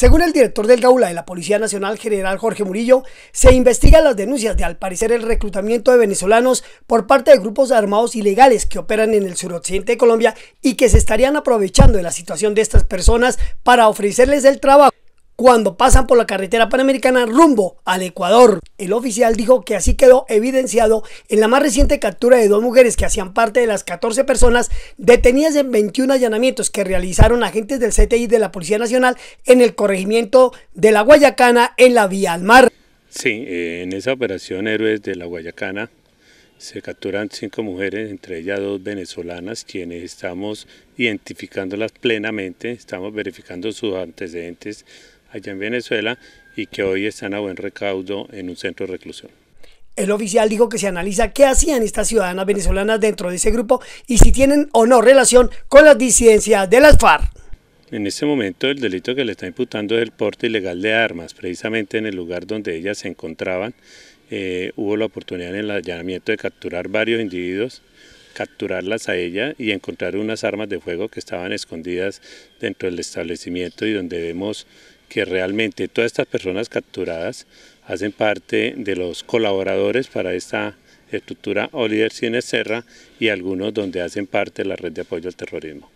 Según el director del Gaula de la Policía Nacional, general Jorge Murillo, se investigan las denuncias de al parecer el reclutamiento de venezolanos por parte de grupos armados ilegales que operan en el suroccidente de Colombia y que se estarían aprovechando de la situación de estas personas para ofrecerles el trabajo cuando pasan por la carretera panamericana rumbo al Ecuador. El oficial dijo que así quedó evidenciado en la más reciente captura de dos mujeres que hacían parte de las 14 personas detenidas en 21 allanamientos que realizaron agentes del CTI de la Policía Nacional en el corregimiento de la Guayacana en la vía al mar. Sí, eh, en esa operación Héroes de la Guayacana se capturan cinco mujeres, entre ellas dos venezolanas, quienes estamos identificándolas plenamente, estamos verificando sus antecedentes allá en Venezuela y que hoy están a buen recaudo en un centro de reclusión. El oficial dijo que se analiza qué hacían estas ciudadanas venezolanas dentro de ese grupo y si tienen o no relación con las disidencias de las FARC. En este momento el delito que le está imputando es el porte ilegal de armas, precisamente en el lugar donde ellas se encontraban. Eh, hubo la oportunidad en el allanamiento de capturar varios individuos, capturarlas a ella y encontrar unas armas de fuego que estaban escondidas dentro del establecimiento y donde vemos que realmente todas estas personas capturadas hacen parte de los colaboradores para esta estructura Oliver Cine Serra y algunos donde hacen parte de la red de apoyo al terrorismo.